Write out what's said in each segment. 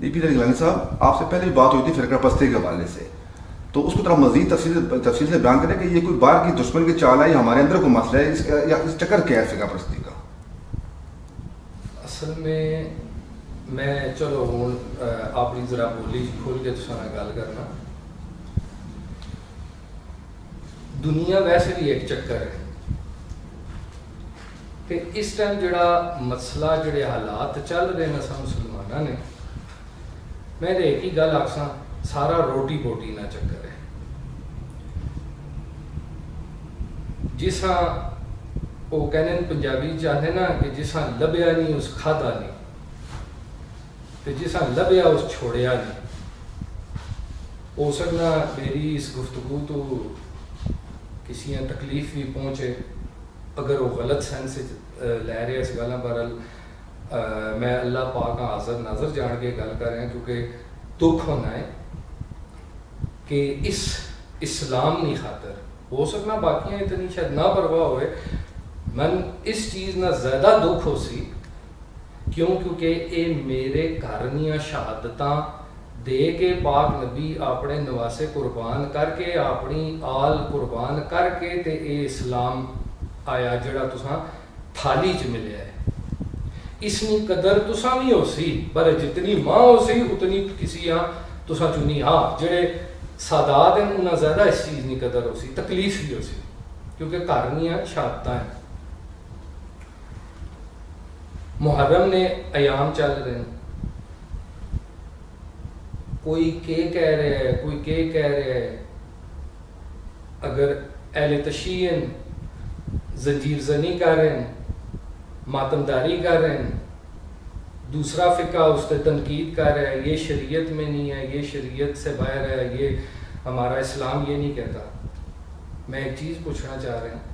D P غلانی صاحب آپ سے پہلے بھی بات ہوئی تھی فرقہ پستے کے حوالے سے۔ تو اس کو طرح مزید تفصیل تفصیل سے بیان کریں کہ یہ کوئی بار کی دشمن کی چال ہے یا ہمارے اندر کوئی مسئلہ ہے، اس کا یا اس چکر کیا ہے فرقہ پرستی کا؟ اصل میں میں چلو ہوں اپنی ذرا بولی، کھول کے تو سارا گل کرنا۔ دنیا ویسے بھی ایک چکر ہے کہ اس ٹائم جڑا مسئلہ، جڑے حالات چل رہے ہیں سا مسلمانوں نے میں ایک ہی گل آخسا سارا روٹی بوٹی نہ چکر ہے۔ جسا ہاں وہ کہنے پنجابی چاہتے نا کہ جسا ہاں لبیا نہیں اس کھادا نہیں تو جسا ہاں لبیا اس چھوڑیا نہیں ہو سکنا میری اس گفتگو تو کسی تکلیف بھی پہنچے، اگر وہ غلط سینس لے رہے اس گل برل میں اللہ پاک حاضر نظر جان کے گل کر رہا کیونکہ دکھ ہونا ہے کہ اس اسلام نہیں خاطر ہو سکنا باقیاں اتنی شاید نہ پرواہ ہوئے من اس چیز نہ زیادہ دکھ ہو سی کیوں کیونکہ اے میرے گھرنیاں شہادتاں دے کے پاک نبی اپنے نواسے قربان کر کے اپنی آل قربان کر کے تے اے اسلام آیا جڑا تساں تھالی چ ملیا ہے اس نی قدر تساں بھی ہو سی، پر جتنی ماں ہو سی، اتنی کسی ہاں تساں چنی ہاں جڑے سادات ہیں، انہاں زیادہ اس چیز نی قدر ہو سی، تکلیف بھی ہو سی، کیونکہ کارنیاں شہادتاں ہیں۔ محرم نے ایام چل رہے ہیں۔ کوئی کے کہہ رہے ہے، کوئی کے کہہ رہے ہے۔ اگر اہل تشیعن زنجیر زنی کر رہے ہیں ماتمداری کر رہے ہیں۔ دوسرا فقہ اس سے تنقید کر رہا ہے، یہ شریعت میں نہیں ہے، یہ شریعت سے باہر ہے، یہ ہمارا اسلام یہ نہیں کہتا۔ میں ایک چیز پوچھنا چاہ رہا ہوں۔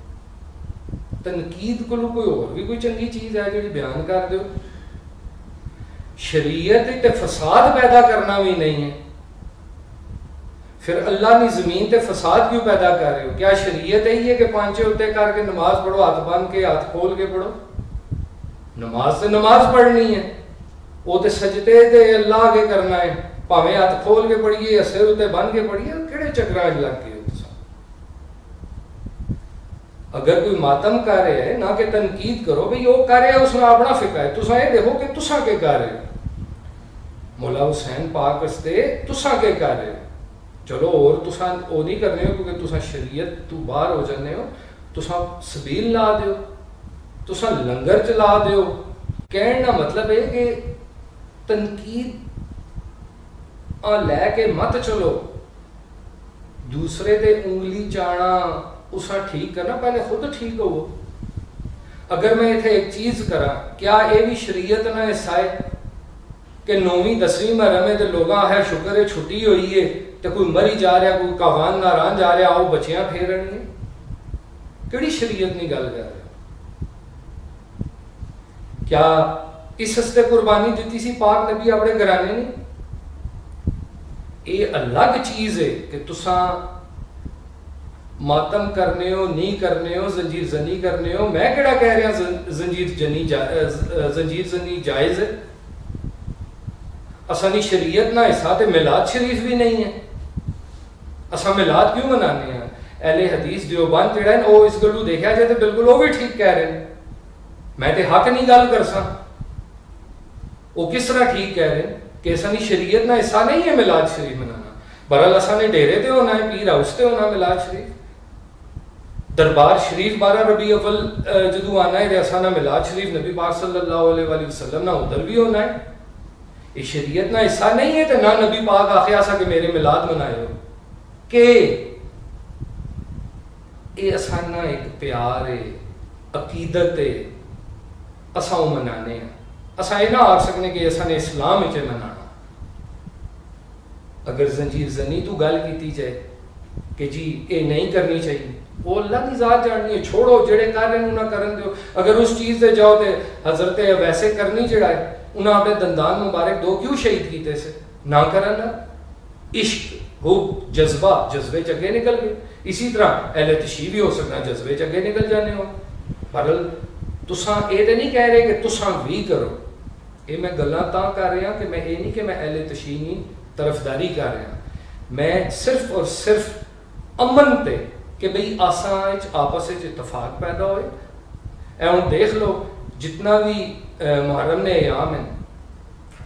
تنقید کو کوئی اور بھی کوئی چنگی چیز ہے جو بیان کر دو شریعت تے فساد پیدا کرنا بھی نہیں ہے۔ پھر اللہ نے زمین تے فساد کیوں پیدا کر رہے ہو؟ کیا شریعت ہے کہ پانچے ہوتے کر کے نماز پڑھو، ہاتھ باندھ کے، ہاتھ کھول کے پڑھو؟ نماز سے نماز پڑھنی ہے وہ تے سجدے تے اللہ آگے کرنا ہے پاوے ہاتھ کھول کے پڑھیے یا سر اتنے بن کے پڑھیے کہڑے چکرا لگ کے اگر کوئی ماتم کر رہے ہے نہ کہ تنقید کرو بھئی وہ کر رہے ہے اس میں اپنا فقہ ہے تسا یہ دیکھو کہ تسا کے کر رہے مولا حسین پاک استے تسا کے کر رہے چلو اور تسا وہ نہیں کرنے ہو کیونکہ تسا شریعت تو باہر ہو جانے ہو تسا سبیل لا دیو تسا لنگر چلا دیو کہنا مطلب ہے کہ تنقید لے کے مت چلو دوسرے دے انگلی چانا اسا ٹھیک کرنا پہلے خود ٹھیک ہو اگر میں اتنے ایک چیز کرا کیا یہ بھی شریعت نہ حصہ ہے کہ نویں دسویں میں رمے تو لوگ ہے شکر ہے چھٹی ہوئی ہے تو کوئی مری جا رہا کوئی کہان ناران جا رہا آؤ بچیاں پھیرن گے کہڑی شریعت نہیں گل کر رہے کیا اس ہستے قربانی دیتی سی پاک نبی اپنے گھرانے نے یہ الگ چیز ہے کہ تساں ماتم کرنے ہو نہیں کرنے ہو زنجیر زنی کرنے ہو میں کہڑا کہہ رہا زنجیر جنی زنجیر زنی جائز ہے اسانی شریعت نہ حصہ تے میلاد شریف بھی نہیں ہے اسا میلاد کیوں منانے ہیں اہل حدیث دیوبند جڑا ہے وہ اس گلو دیکھا جائے تو بالکل وہ بھی ٹھیک کہہ رہے ہیں میں تے حق نہیں گل کر سا وہ کس طرح ٹھیک کہہ رہے ہیں کہ اسانی شریعت نہ حصہ نہیں ہے میلاد شریف منانا۔ برال اسا نے ڈیرے تے ہونا ہے، پیر ہاؤس تے ہونا میلاد شریف۔ دربار شریف بارہ ربی اول جدو آنا ہے ریاسہ نہ ملاد شریف نبی پاک صلی اللہ علیہ وآلہ وسلم نہ ادھر بھی ہونا ہے۔ یہ شریعت نہ حصہ نہیں ہے تو نہ نبی پاک آخر ایسا کہ میرے ملاد منائے ہو۔ کہ یہ اسانا ایک پیار ہے، عقیدت ہے اسا وہ منانے ہیں اسا یہ نہ آ سکنے کہ اسا نے اسلام اچھے منانا اگر زنجیر زنی تو گل کیتی جائے کہ جی یہ نہیں کرنی چاہیے وہ اللہ کی ذات جاننی ہے چھوڑو جڑے کر رہے ہیں انہاں کرن دیو اگر اس چیز دے جاؤ تے حضرت ویسے کرنی جڑا ہے انہاں اپنے دندان مبارک دو کیوں شہید کیتے سے نہ کرن عشق حب جذبہ جذبے چگے نکل گئے اسی طرح اہل تشیع بھی ہو سکتا جذبے چگے نکل جانے ہو پر تساں اے تے نہیں کہہ رہے کہ تساں بھی کرو یہ میں گلا تا کر رہا کہ میں یہ نہیں کہ میں اہل تشینی طرفداری کر رہا میں صرف اور صرف امن تے کہ بھئی آسان آپس اتفاق پیدا ہوئے اے ہوں دیکھ لو جتنا بھی محرم نے ایام ہیں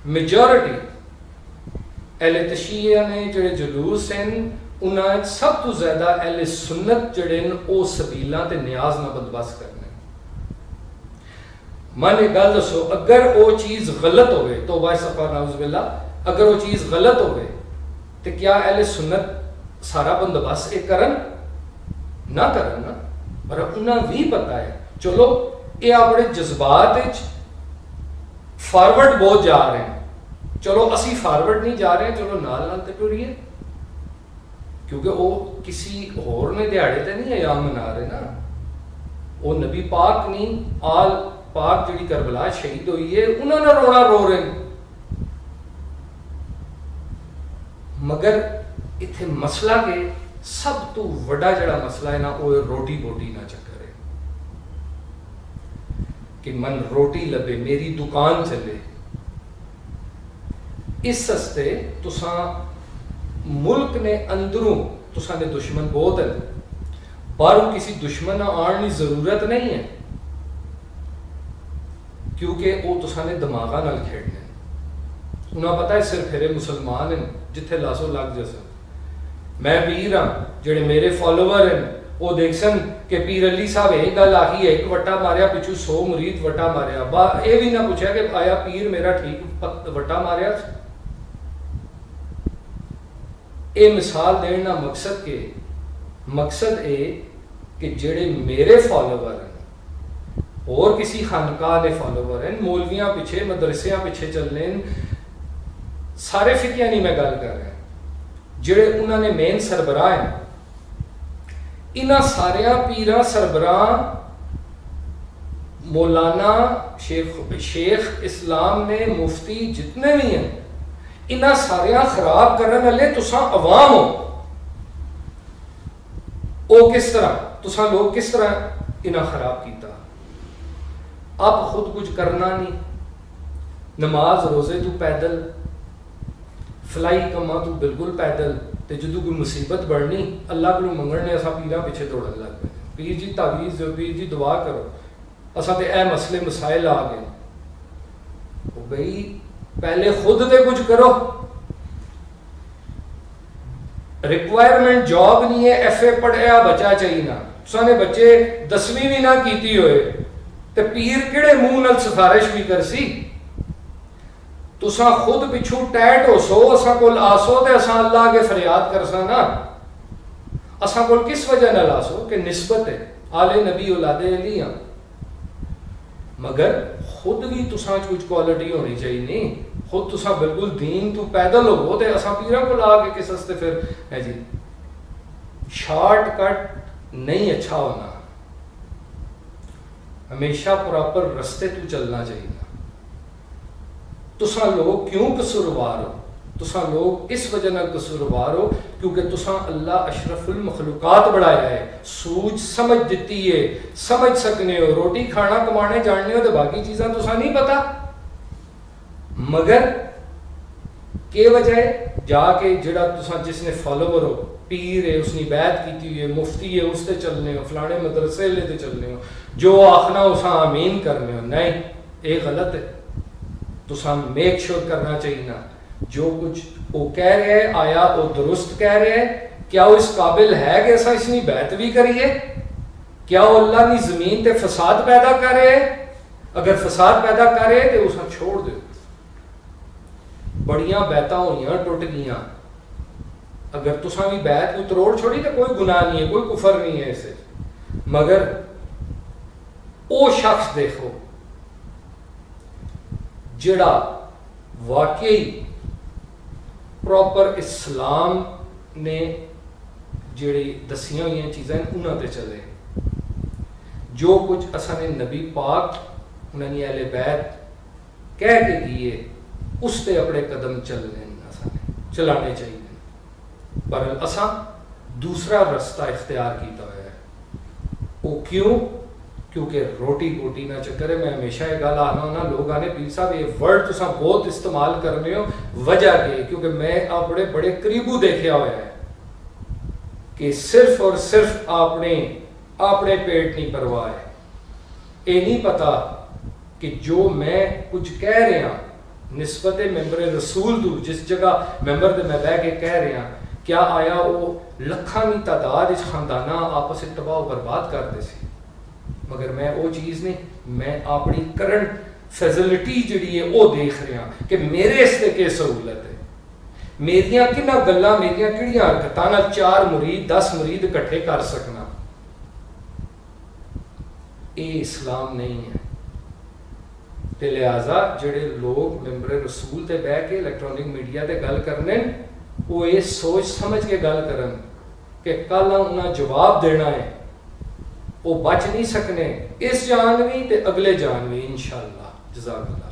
میجورٹی اہل تشیعہ نے جڑے جلوس ہیں انہاں سب تو زیادہ اہل سنت جڑے ہیں او سبیلاں تے نیاز نہ بندوبست کرنے من ایک گل دسو، اگر او چیز غلط ہوئے تو بائی سفا نعوذ باللہ، اگر وہ چیز غلط ہوئے تو کیا اہل سنت سارا بندوبست ایک کرن؟ نہ کرن نا۔ پر انہاں بھی پتا ہے، چلو یہ اپنے جذبات فارورڈ بہت جا رہے ہیں۔ چلو، اسی فارورڈ نہیں جا رہے ہیں، چلو نال نال تے ٹریے کیونکہ وہ کسی اور نے دیہڑے تے نہیں ایام منا رہے نا۔ وہ نبی پاک نہیں، آل پاک جڑی کربلا شہید ہوئی ہے، انہوں نے رونا رو رہے ہیں۔ مگر اتنے مسئلہ کے سب تو وڈا جڑا مسئلہ ہے نا، وہ روٹی بوٹی نہ چکر ہے۔ کہ من روٹی لبے، میری دکان چلے۔ اس سستے تساں ملک نے اندروں، تساں نے دشمن بہت ہے باہروں کسی دشمن آن کی ضرورت نہیں ہے۔ کیونکہ وہ تساں نے دماغا نال کھیڑنے انہاں پتہ ہے صرف پھرے مسلمان ہیں جتھے لاسو لگ جیسا میں پیر ہاں جڑے میرے فالوور ہیں وہ دیکھ سن کہ پیر علی صاحب ایک گل آہی ہے ایک وٹا ماریا پچھو سو مرید وٹا ماریا با اے بھی نہ پوچھا کہ آیا پیر میرا ٹھیک وٹا ماریا اے مثال دینا مقصد کے مقصد اے کہ جڑے میرے فالوور ہیں اور کسی خانقاہ نے فالوور ہیں، مولویاں پیچھے، مدرسیاں پیچھے چل رہے ہیں۔ سارے فقیہ نہیں میں گل کر رہا۔ جڑے انہوں نے مین سربراہ ہیں۔ انہاں سارے پیرا سربراہ مولانا شیخ شیخ اسلام نے، مفتی جتنے بھی ہیں، انہاں سارے خراب کرنے والے تساں عوام ہو۔ او کس طرح؟ تساں لوگ کس طرح انہاں خراب کیتا؟ اب خود کچھ کرنا نہیں نماز روزے تو پیدل فلائی کما تو بالکل پیدل تے جدو کوئی مصیبت بڑھنی اللہ کو منگن نے اسا پیرا پیچھے دوڑن لگ پے پیر جی تعویذ جو پیر جی دعا کرو اسا تے اے مسئلے مسائل آ گئے او بھئی پہلے خود تے کچھ کرو ریکوائرمنٹ جاب نہیں ہے ایف اے پڑھیا بچا چاہیے نا تسا نے بچے دسویں بھی تے پیر کیڑے منہ نال سفارش بھی کرسی؟ تسا خود پچھو ٹیٹ ہو سو اسا کول آسو تے اسا اللہ کے فریاد کر سا نا۔ اسا کول کس وجہ نہ لاسو کہ نسبت ہے نبی اولاد علی ہاں۔ مگر خود بھی تسا کچھ کوالٹی ہونی چاہیے۔ نہیں خود تسا بالکل دین تو پیدل ہو تے اسا پیرا کو لا کے کس ہستے پھر، ہے جی شارٹ کٹ نہیں اچھا ہونا۔ ہمیشہ پراپر رستے تو چلنا چاہیے۔ تسا لوگ کیوں قصوروار ہو؟ تسا لوگ اس وجہ نہ قصوروار ہو کیونکہ تسا اللہ اشرف المخلوقات بڑھایا ہے۔ سوچ سمجھ دیتی ہے، سمجھ سکنے ہو۔ روٹی کھانا کمانے جاننے ہو تو باقی چیزاں تسا نہیں پتا۔ مگر کے وجہ ہے؟ جا کے جڑا تسا جس نے فالوور ہو پیر ہے، اس نے بیعت کیتی ہوئی ہے، مفتی ہے، اس تے چلنے ہو، فلانے مدرسے لے تے چلنے ہو۔ جو آخنا اسا آمین کرنے ہو۔ نہیں، اے غلط ہے۔ تو سام میک شور کرنا چاہیے نا۔ جو کچھ وہ کہہ رہے ہیں، آیا وہ درست کہہ رہے ہیں، کیا وہ اس قابل ہے کہ ایسا اس نے بیعت بھی کریے؟ کیا وہ اللہ نے زمین تے فساد پیدا کر رہے ہیں؟ اگر فساد پیدا کر رہے تو اسا چھوڑ دے۔ بڑیاں بیعتاں ہوئیاں، ٹوٹ گیاں اگر تسا بھی بیعت کو تروڑ چھوڑی تو کوئی گناہ نہیں ہے، کوئی کفر نہیں ہے اسے مگر او شخص دیکھو، جڑا واقعی پراپر اسلام نے جڑی دسیاں ہوئی چیزیں انہوں تے چلے۔ جو کچھ اصا نے نبی پاک انہوں نے اہل بیت کہہ کے دیے، اس تے اپنے قدم چلنے چلانے چاہیے۔ پر اصا دوسرا رستہ اختیار کیتا ہوا ہے۔ وہ کیوں؟ کیونکہ روٹی بوٹی نہ چکر ہے میں ہمیشہ یہ گل آنا ہونا، لوگ آنے پیر صاحب، یہ ورڈ تو بہت استعمال کرنے ہو، وجہ کے، کیونکہ میں اپنے بڑے قریبو دیکھا ہوا ہے کہ صرف اور صرف اپنے اپنے پیٹ نہیں پرواہ ہے۔ یہ نہیں پتا کہ جو میں کچھ کہہ رہا، نسبت ممبر رسول تو، جس جگہ ممبر دے میں بہ کے کہہ رہا کیا آیا وہ لکھانی تعداد اس خاندانہ آپس تباہ و برباد کرتے سی مگر میں وہ چیز نہیں میں اپنی کرنٹ فیسلٹی جڑی ہے وہ دیکھ رہا کہ میرے اس سے کی سہولت ہے میریاں کنہ گلا میریاں کہڑیاں حرکتاں چار مرید دس مرید اکٹھے کر سکنا یہ اسلام نہیں ہے تے لہذا جڑے لوگ ممبر رسول تے بہ کے الیکٹرانک میڈیا تے گل کرنے وہ یہ سوچ سمجھ کے گل کرن کہ کل انہاں جواب دینا ہے، وہ بچ نہیں سکنے، اس جان بھی تے اگلے جان بھی انشاءاللہ، جزاک اللہ۔